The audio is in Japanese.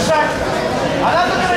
したい